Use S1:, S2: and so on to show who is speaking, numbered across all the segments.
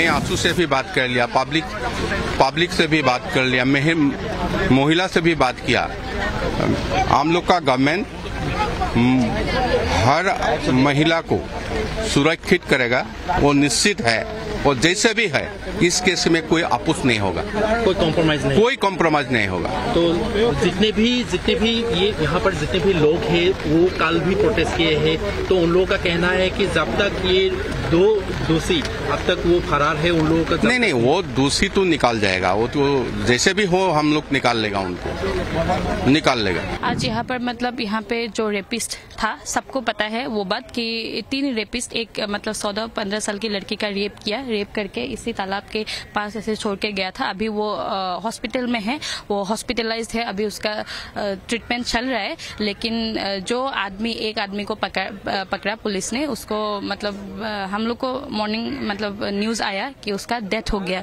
S1: मैं आँसू से भी बात कर लिया पब्लिक पब्लिक से भी बात कर लिया महिला से भी बात किया। हम लोग का गवर्नमेंट हर महिला को सुरक्षित करेगा वो निश्चित है और जैसे भी है इस केस में कोई आपूस नहीं होगा।
S2: कोई कॉम्प्रोमाइज नहीं।
S1: कोई कॉम्प्रोमाइज नहीं होगा।
S2: तो जितने भी जितने भी ये यहाँ पर जितने भी लोग हैं वो कल भी प्रोटेस्ट किए हैं तो उन लोगों का कहना है कि जब तक ये दो दोषी अब तक वो फरार है उन लोगों का
S1: नहीं नहीं वो दोषी तो निकाल जाएगा। वो तो जैसे भी हो हम लोग निकाल लेगा उनको। निकाल लेगा।
S3: आज यहाँ पर मतलब यहाँ पे जो रेपिस्ट था सबको पता है वो बात कि तीन रेपिस्ट एक मतलब चौदह पंद्रह साल की लड़की का रेप किया रेप करके इसी तालाब के पास ऐसे छोड़ के गया था। अभी वो हॉस्पिटल में है वो हॉस्पिटलाइज है अभी उसका ट्रीटमेंट चल रहा है। लेकिन जो आदमी एक आदमी को पकड़ पकड़ा पुलिस ने उसको मतलब हम लोग को मॉर्निंग मतलब न्यूज़ आया कि उसका डेथ हो गया।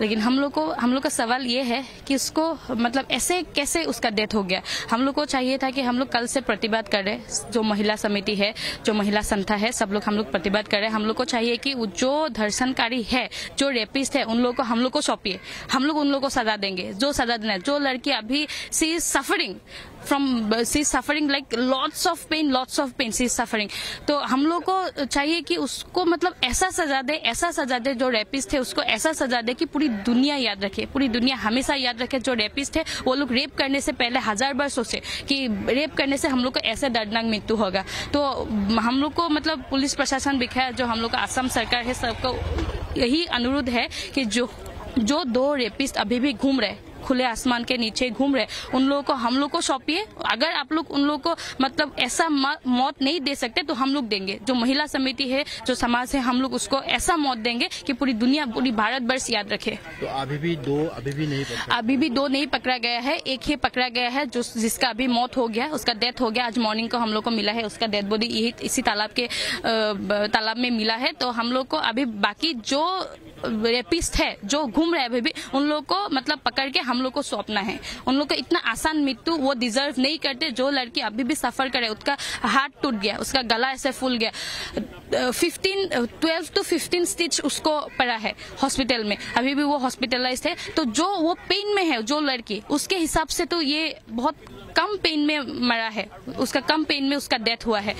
S3: लेकिन हम लोग को, हम लोग का सवाल ये है कि उसको मतलब ऐसे कैसे उसका डेथ हो गया? हम लोग को चाहिए था कि हम लोग कल से प्रतिवाद करें, जो महिला समिति है, जो महिला संस्था है, सब लोग हम लोग प्रतिवाद करें। हम लोग को चाहिए कि जो धर्षणकारी है, जो रेपिस्ट है, उन लोगों को हम लोग को सौंपिए। हम लोग उन लोगों को सजा देंगे। जो सजा देना जो लड़की अभी she suffering from she suffering like lots of pain lots of pain she suffering तो हम लोग को चाहिए कि उसको मतलब ऐसा सजा दे, ऐसा सजा दे जो रेपिस्ट थे उसको ऐसा सजा दे कि पूरी दुनिया याद रखे, पूरी दुनिया हमेशा याद रखे जो रेपिस्ट है, वो लोग रेप करने से पहले हज़ार बार सोचे कि रेप करने से हम लोग को ऐसे दर्दनाक मृत्यु होगा। तो हम लोग को मतलब पुलिस प्रशासन भी जो हम लोग का असम सरकार है, सबको यही अनुरोध है कि जो जो दो रेपिस्ट अभी भी घूम रहे खुले आसमान के नीचे घूम रहे उन लोगों को हम लोग को सौंपिए। अगर आप लोग उन लोगों को मतलब ऐसा मौत नहीं दे सकते तो हम लोग देंगे। जो महिला समिति है जो समाज है हम लोग उसको ऐसा मौत देंगे कि पूरी दुनिया पूरी भारत वर्ष याद रखे।
S2: तो अभी भी दो अभी भी नहीं
S3: अभी भी दो नहीं पकड़ा गया है। एक ही पकड़ा गया है जो जिसका अभी मौत हो गया उसका डेथ हो गया। आज मॉर्निंग को हम लोग को मिला है उसका डेथ बॉडी यही इसी तालाब के तालाब में मिला है। तो हम लोग को अभी बाकी जो रेपिस्ट है जो घूम रहे हैं अभी भी उन लोग को मतलब पकड़ के हम लोग को सौंपना है। उन लोग को इतना आसान मृत्यु वो डिजर्व नहीं करते। जो लड़की अभी भी सफ़र करे, उसका हाथ टूट गया, उसका गला ऐसे फूल गया। Fifteen twelve to fifteen stitch उसको पड़ा है हॉस्पिटल में। अभी भी वो हॉस्पिटलाइज है। तो जो वो पेन में है, जो लड़की, उसके हिसाब से तो ये बहुत कम पेन में मरा है। उसका कम पेन में उसका डेथ हुआ है।